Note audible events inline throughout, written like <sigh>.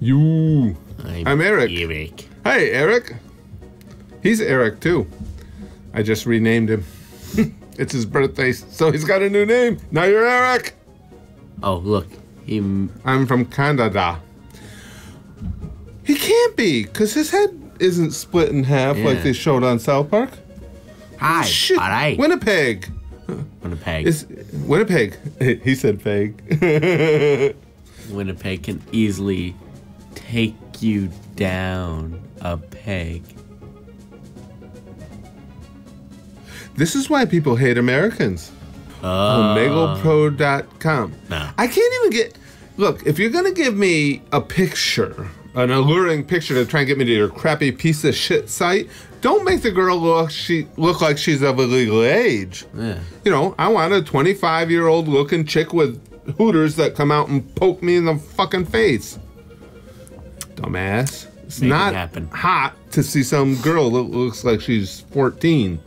You. I'm Eric. Eric. Hey, Eric. He's Eric too. I just renamed him. <laughs> it's his birthday, so he's got a new name. Now you're Eric. Oh, look. He. I'm from Canada. He can't be, because his head isn't split in half like they showed on South Park. Hi. Oh, shit. All right. Winnipeg. Winnipeg. Is Winnipeg. <laughs> He said peg. <laughs> Winnipeg can easily take you down a peg. this is why people hate Americans. Uh, OmegaPro.com. No. I can't even get. Look, if you're gonna give me a picture, an alluring picture to try and get me to your crappy piece of shit site, don't make the girl look she look like she's of a legal age. yeah. You know, I want a 25 year old looking chick with hooters that come out and poke me in the fucking face. Dumbass. It's Make not happen. hot to see some girl that looks like she's 14.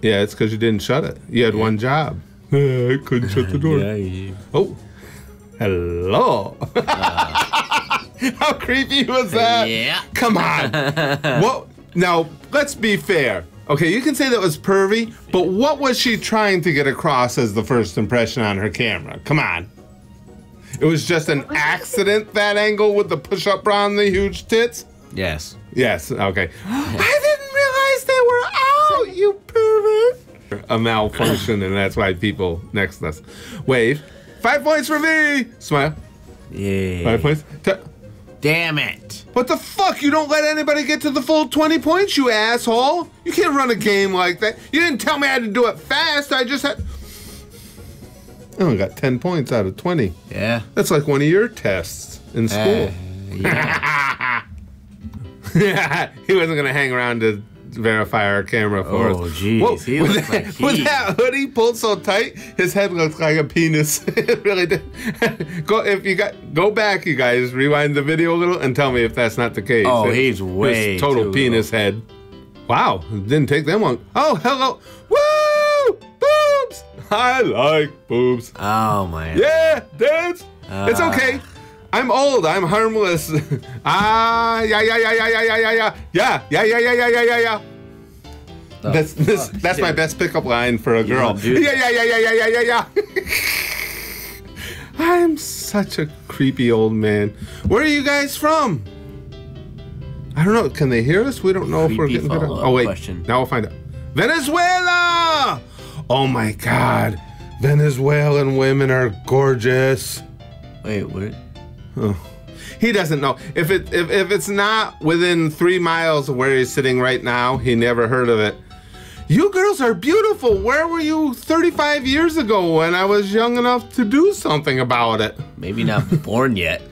Yeah, it's because you didn't shut it. You had one job. <laughs> I couldn't shut the door. <laughs> Yeah, yeah. Oh, hello. <laughs> How creepy was that? Yeah. Come on. what? Now, let's be fair. Okay, you can say that was pervy, but what was she trying to get across as the first impression on her camera? Come on. It was just an accident, that angle with the push up bra and the huge tits? Yes. Yes, okay. <gasps> I didn't realize they were out, you pervert. A malfunction, and that's why people next to us wave. Five points for me. Smile. Yeah. Five points. T- Damn it. what the fuck? You don't let anybody get to the full 20 points, you asshole. You can't run a game like that. You didn't tell me I had to do it fast. I just had. I only got 10 points out of 20. Yeah. That's like one of your tests in school. Uh, yeah. <laughs> he wasn't going to hang around to verify our camera for us. Oh, jeez. He with, <laughs> that, like with that hoodie pulled so tight, his head looks like a penis. <laughs> it really did. go if you got go back, you guys, rewind the video a little and tell me if that's not the case. Oh, It- he's way total penis head. Wow, didn't take them long. Oh, hello. Woo! Boobs! I like boobs. Oh, man. Yeah, dance. it's Ah. okay. I'm old. I'm harmless. ah, yeah, yeah, yeah, yeah, yeah, yeah, yeah, yeah, yeah, yeah, yeah, yeah, yeah, yeah, yeah. That's this. fuck, That's my best pickup line for a girl. Yeah, yeah, yeah, yeah, yeah, yeah, yeah, yeah. I'm such a creepy old man. Where are you guys from? I don't know. Can they hear us? We don't know if we're getting follow-up Oh wait, question. now we'll find out. Venezuela. Oh my God, Venezuelan women are gorgeous. Wait, what? He doesn't know if it if, if it's not within three miles of where he's sitting right now. He never heard of it. You girls are beautiful. Where were you 35 years ago when I was young enough to do something about it? Maybe not <laughs> born yet.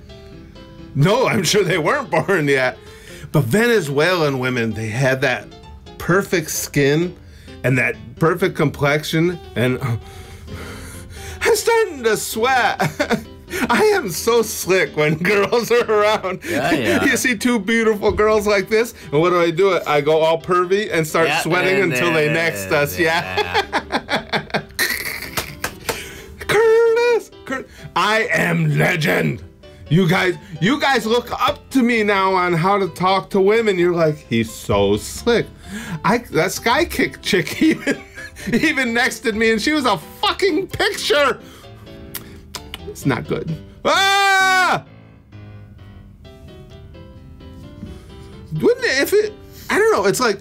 No, I'm sure they weren't born yet. But Venezuelan women, they have that perfect skin and that perfect complexion. And <sighs> I'm starting to sweat. <laughs> I am so slick when <laughs> girls are around. Yeah, yeah. <laughs> you see two beautiful girls like this, and what do I do? It i go all pervy and start Yeah, sweating and until they then- next us. Yeah. Curtis, Cur- I am legend. You guys, you guys look up to me now on how to talk to women. You're like, he's so slick. I that sky kick chick <laughs> even even nexted me, and she was a fucking picture. It's not good. Ah! Wouldn't it, if it? I don't know. It's like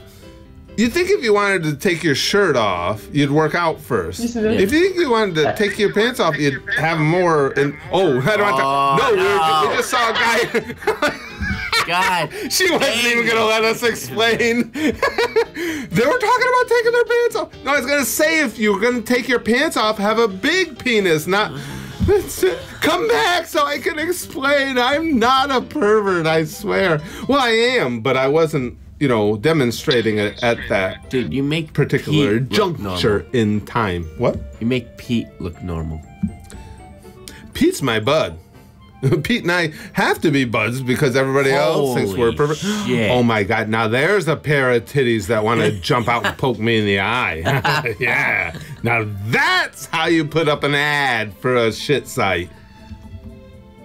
you think if you wanted to take your shirt off, you'd work out first. Yes, it is. If you think you wanted to take your pants off, you'd have more. And oh, I don't Oh, want to. No, we, were, no. we just saw a guy. <laughs> God. <laughs> she wasn't even gonna let us explain. <laughs> they were talking about taking their pants off. No, I was gonna say if you're gonna take your pants off, have a big penis, not. Come back so I can explain. I'm not a pervert, I swear. Well, I am, but I wasn't, you know, demonstrating it at that Dude, you make particular Pete juncture in time. What? You make Pete look normal. Pete's my bud. <laughs> Pete and I have to be buds because everybody else thinks we're perfect. <gasps> shit. Oh my god! Now there's a pair of titties that want to <laughs> jump out and poke me in the eye. <laughs> yeah. Now that's how you put up an ad for a shit site.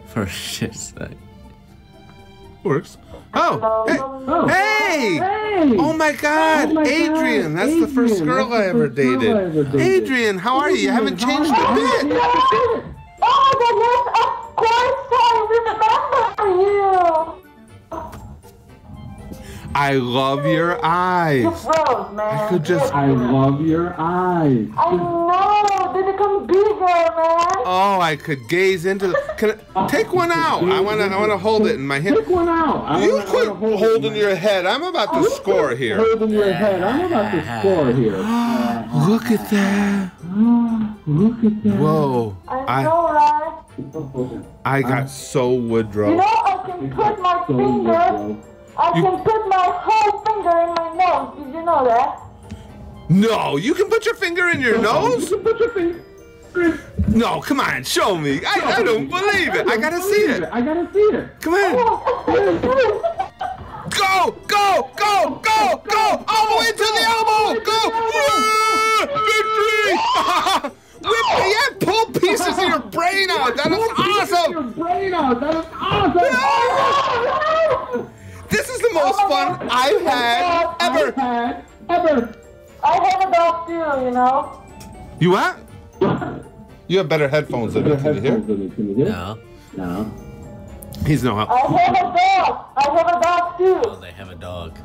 For shit's sake. works. Oh, oh, hey, hey! Oh my God, Oh my God, Adrian! That's the first Adrian, girl I ever first girl I dated. ever dated. Adrian, how are you? You haven't changed oh, a bit. Oh my goodness, of course I remember you. I love your eyes. Man. I could just- I love your eyes. I know. They become bigger, man. Oh, I could gaze into the. Can I, oh. take one out? I wanna, I wanna hold it in my hand. Take one out. I You wanna- quit hold holding in your head. I'm about to score here. Holding your head. I'm about to score here. <gasps> Look at that. <gasps> Look at that. Whoa. I know, right? I got so Woodrow. You know, I can put my finger. I can put my whole finger in my nose. Did you know that? No, you can put your finger in your nose? You put your finger. No, come on, show me. I, I don't believe it. I gotta see it. I gotta see it. Come on. Go, go, go, go, go, all the way to the elbow. Go. Victory. <laughs> Whip, yeah, pull pieces of your brain out. That is Your awesome. brain out. That is awesome. This is the most fun I've had ever. Ever. I have a dog too, you know. You what? You have better headphones than me. Can you hear? Can you hear? No. No. He's no help. I have a dog. I have a dog Oh, too. they have a dog.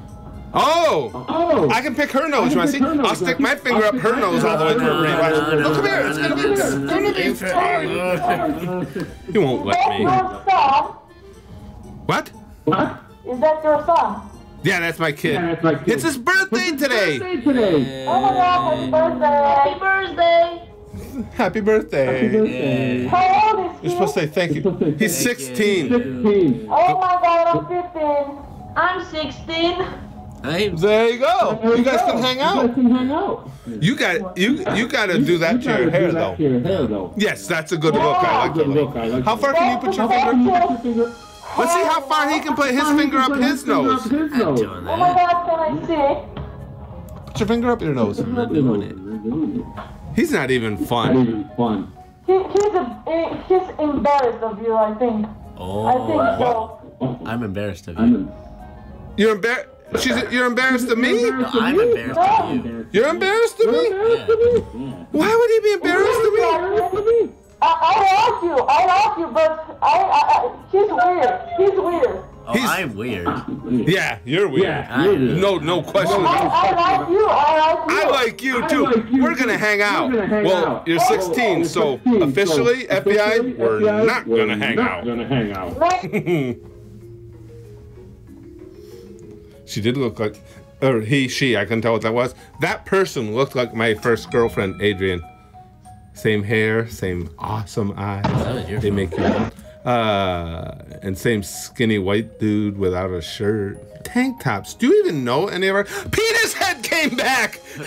Oh, Oh. I can pick her nose. You want to see? pick her nose. I'll stick my finger up her nose all the way to her brain. Watch. Look, come here. It's gonna be. It's gonna be fine. He won't let That's me. your son. What? What? Is that your son? Yeah, that's my kid. Yeah, that's my kid. It's his birthday today. Birthday today. Oh my God, happy birthday. Happy Happy birthday. birthday. Birthday. How old is he? You're supposed to say thank you. He's 16. 16. Oh my God, I'm 15. I'm 16. I'm There you go. You guys can hang out. You guys out. can hang out. You got you you got to do that You to gotta your do hair that though. To your hair though. Yes, that's a good look. I like Good look. look. I like How far can you put your finger? Can you put your finger? Let's see how far he can put his finger up his nose. His not nose. doing Oh my. God, can I see? Put your finger up your nose. I'm not doing it. He's not even Not fun. even fun. He, he's, a, he's embarrassed of you, I think. I think Oh, so. I'm embarrassed of you. You're embarrassed. She's you're embarrassed of me. No, I'm embarrassed of you. You're embarrassed of me. embarrassed of me. Why would he be embarrassed of me? Embarrassed of me. I, I like you, I like you, but I, I, I he's weird. He's weird. Oh, He's- I'm weird. Yeah, you're weird. Yeah, you're weird. No, no question. I, I like you, I like you. I like you I too. like you We're gonna hang out. We're gonna hang well, out. you're Oh, 16, you're so 16, so officially, FBI, we're FBI, not we're gonna hang out. not out. Gonna hang out. <laughs> She did look like, or he, she, I couldn't tell what that was. That person looked like my first girlfriend, Adrian. Same hair, same awesome eyes. Your They make you. Uh, and same skinny white dude without a shirt. Tank tops. Do you even know any of our. Penis head came back! <laughs>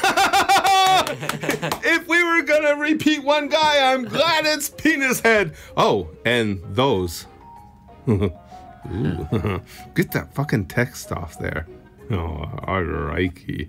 if we were gonna repeat one guy, I'm glad it's penis head. Oh, and those. <laughs> Ooh. <laughs> Get that fucking text off there. Oh, alrighty.